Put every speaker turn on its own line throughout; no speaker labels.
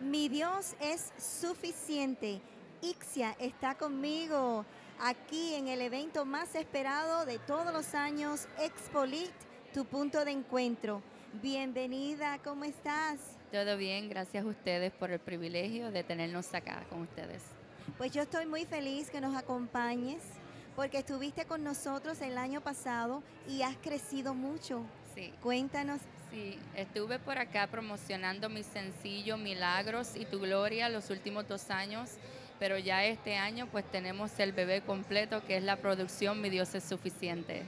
Mi Dios es suficiente. Ixia está conmigo aquí en el evento más esperado de todos los años, Expolit, tu punto de encuentro. Bienvenida, ¿cómo estás?
Todo bien, gracias a ustedes por el privilegio de tenernos acá con ustedes.
Pues yo estoy muy feliz que nos acompañes porque estuviste con nosotros el año pasado y has crecido mucho.
Sí.
Cuéntanos.
Sí, estuve por acá promocionando mi sencillo Milagros y tu Gloria los últimos dos años, pero ya este año pues tenemos el bebé completo que es la producción Mi Dios es suficiente.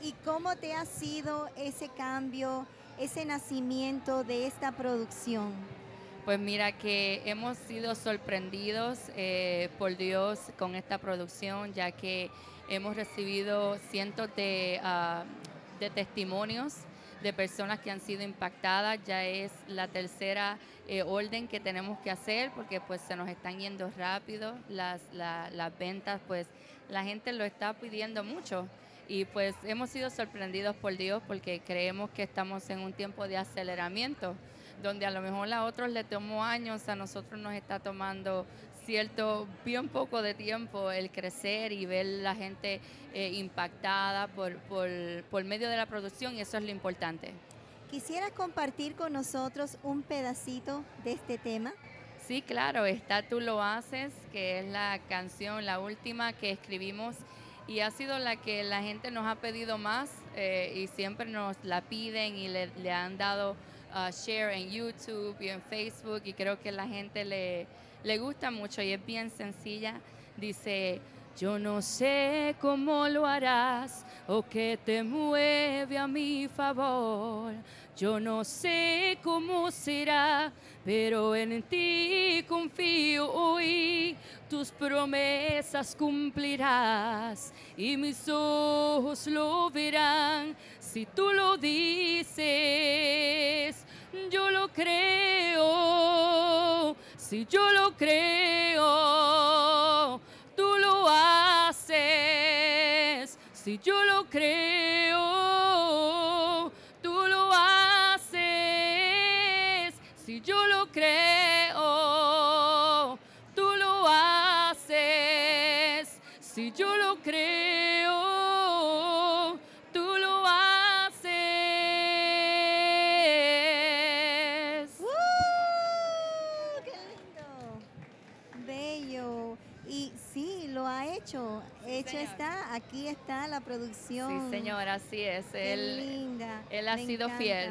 ¿Y cómo te ha sido ese cambio, ese nacimiento de esta producción?
Pues mira que hemos sido sorprendidos eh, por Dios con esta producción, ya que hemos recibido cientos de, ah, de testimonios de personas que han sido impactadas. Ya es la tercera eh, orden que tenemos que hacer porque pues se nos están yendo rápido las, las ventas, pues la gente lo está pidiendo mucho. Y pues hemos sido sorprendidos por Dios porque creemos que estamos en un tiempo de aceleramiento donde a lo mejor a otros le tomó años, a nosotros nos está tomando cierto, bien poco de tiempo el crecer y ver la gente eh, impactada por, por, medio de la producción y eso es lo importante.
¿Quisieras compartir con nosotros un pedacito de este tema?
Sí, claro, está Tú lo haces, que es la canción, la última que escribimos y ha sido la que la gente nos ha pedido más eh, y siempre nos la piden y le, le han dado uh, share en YouTube y en Facebook y creo que la gente le, le gusta mucho y es bien sencilla. Dice, yo no sé cómo lo harás o qué te mueve a mi favor. Yo no sé cómo será, pero en ti confío hoy. Tus promesas cumplirás y mis ojos lo verán. Si tú lo dices, yo lo creo. Si yo lo creo, tú lo haces. Si yo lo creo,
hecho. Está. Aquí está la producción.
Sí, señora, así es.
Qué
Él,
linda.
él ha
me
sido fiel.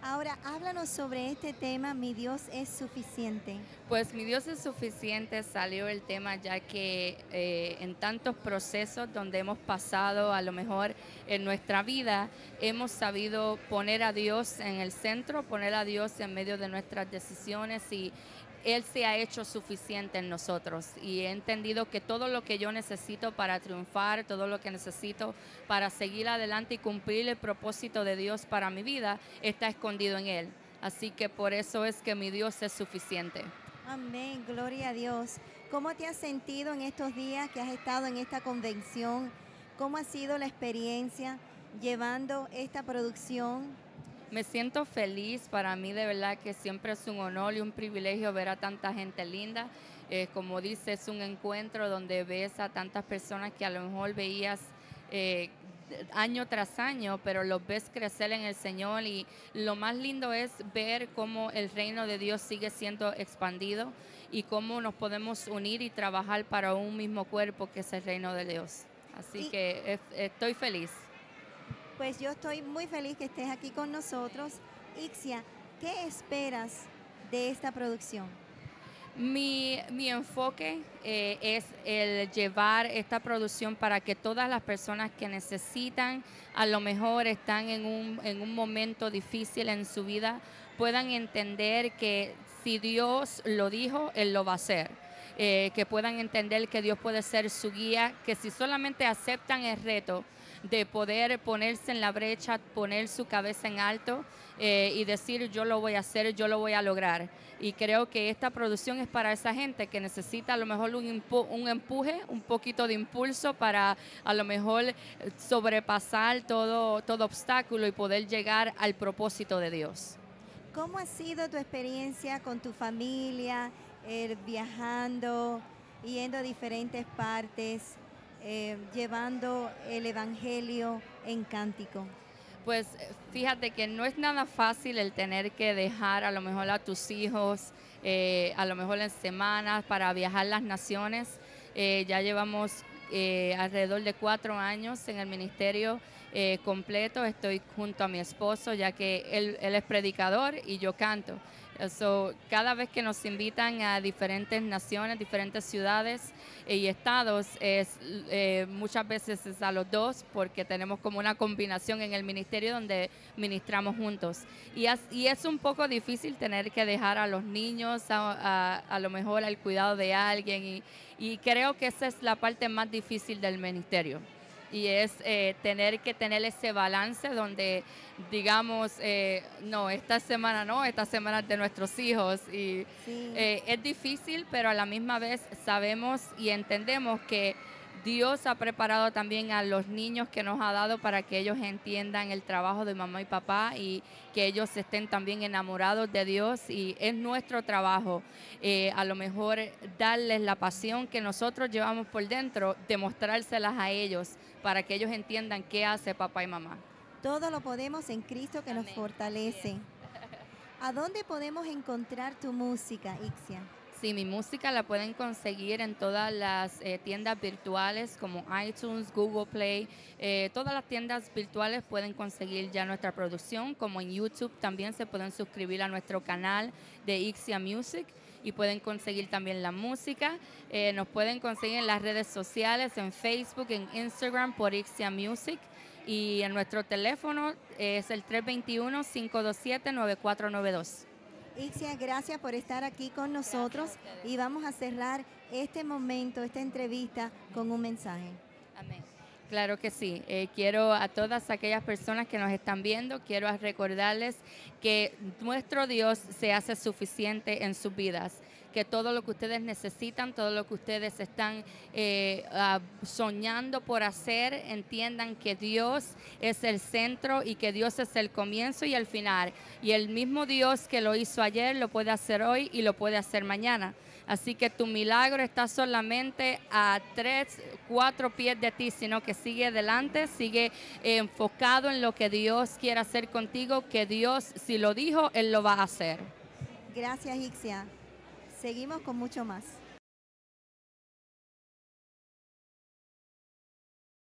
Ahora, háblanos sobre este tema, Mi Dios es suficiente.
Pues mi Dios es suficiente, salió el tema ya que eh, en tantos procesos donde hemos pasado a lo mejor en nuestra vida, hemos sabido poner a Dios en el centro, poner a Dios en medio de nuestras decisiones y Él se ha hecho suficiente en nosotros y he entendido que todo lo que yo necesito para triunfar, todo lo que necesito para seguir adelante y cumplir el propósito de Dios para mi vida, está escondido en Él. Así que por eso es que mi Dios es suficiente.
Amén, gloria a Dios. ¿Cómo te has sentido en estos días que has estado en esta convención? ¿Cómo ha sido la experiencia llevando esta producción?
Me siento feliz, para mí de verdad que siempre es un honor y un privilegio ver a tanta gente linda. Eh, como dice, es un encuentro donde ves a tantas personas que a lo mejor veías eh, año tras año, pero los ves crecer en el Señor y lo más lindo es ver cómo el reino de Dios sigue siendo expandido y cómo nos podemos unir y trabajar para un mismo cuerpo que es el reino de Dios. Así que eh, estoy feliz.
Pues yo estoy muy feliz que estés aquí con nosotros. Ixia, ¿qué esperas de esta producción?
Mi, mi enfoque eh, es el llevar esta producción para que todas las personas que necesitan, a lo mejor están en un, en un momento difícil en su vida, puedan entender que si Dios lo dijo, Él lo va a hacer. Eh, que puedan entender que Dios puede ser su guía, que si solamente aceptan el reto de poder ponerse en la brecha, poner su cabeza en alto eh, y decir yo lo voy a hacer, yo lo voy a lograr. Y creo que esta producción es para esa gente que necesita a lo mejor un, un empuje, un poquito de impulso para a lo mejor eh, sobrepasar todo, todo obstáculo y poder llegar al propósito de Dios.
¿Cómo ha sido tu experiencia con tu familia, eh, viajando, yendo a diferentes partes, eh, llevando el Evangelio en cántico?
Pues fíjate que no es nada fácil el tener que dejar a lo mejor a tus hijos, eh, a lo mejor en semanas para viajar las naciones. ya llevamos alrededor de cuatro años en el ministerio eh, completo. Estoy junto a mi esposo, ya que él, es predicador y yo canto. So, cada vez que nos invitan a diferentes naciones, diferentes ciudades eh, y estados, es, eh, muchas veces es a los dos porque tenemos como una combinación en el ministerio donde ministramos juntos. Y, y es un poco difícil tener que dejar a los niños a, a, lo mejor al cuidado de alguien y, y creo que esa es la parte más difícil del ministerio y es eh, tener que tener ese balance donde digamos, eh, no, esta semana no, esta semana es de nuestros hijos y eh, es difícil, pero a la misma vez sabemos y entendemos que Dios ha preparado también a los niños que nos ha dado para que ellos entiendan el trabajo de mamá y papá y que ellos estén también enamorados de Dios y es nuestro trabajo eh, a lo mejor darles la pasión que nosotros llevamos por dentro, demostrárselas a ellos para que ellos entiendan qué hace papá y mamá.
Todo lo podemos en Cristo que nos fortalece. ¿A dónde podemos encontrar tu música, Ixia?
Sí, mi música la pueden conseguir en todas las eh, tiendas virtuales como iTunes, Google Play. Eh, todas las tiendas virtuales pueden conseguir ya nuestra producción, como en YouTube también se pueden suscribir a nuestro canal de Ixia Music y pueden conseguir también la música. Eh, nos pueden conseguir en las redes sociales, en Facebook, en Instagram por Ixia Music y en nuestro teléfono es el 321-527-9492.
Ixia, gracias por estar aquí con nosotros y vamos a cerrar este momento, esta entrevista con un mensaje.
Amén. Claro que sí. Eh, quiero a todas aquellas personas que nos están viendo, quiero recordarles que nuestro Dios se hace suficiente en sus vidas que todo lo que ustedes necesitan, todo lo que ustedes están eh, ah, soñando por hacer, entiendan que Dios es el centro y que Dios es el comienzo y el final. Y el mismo Dios que lo hizo ayer lo puede hacer hoy y lo puede hacer mañana. Así que tu milagro está solamente a tres, cuatro pies de ti, sino que sigue adelante, sigue enfocado en lo que Dios quiere hacer contigo, que Dios, si lo dijo, Él lo va a hacer.
Gracias, Ixia. Seguimos con mucho más.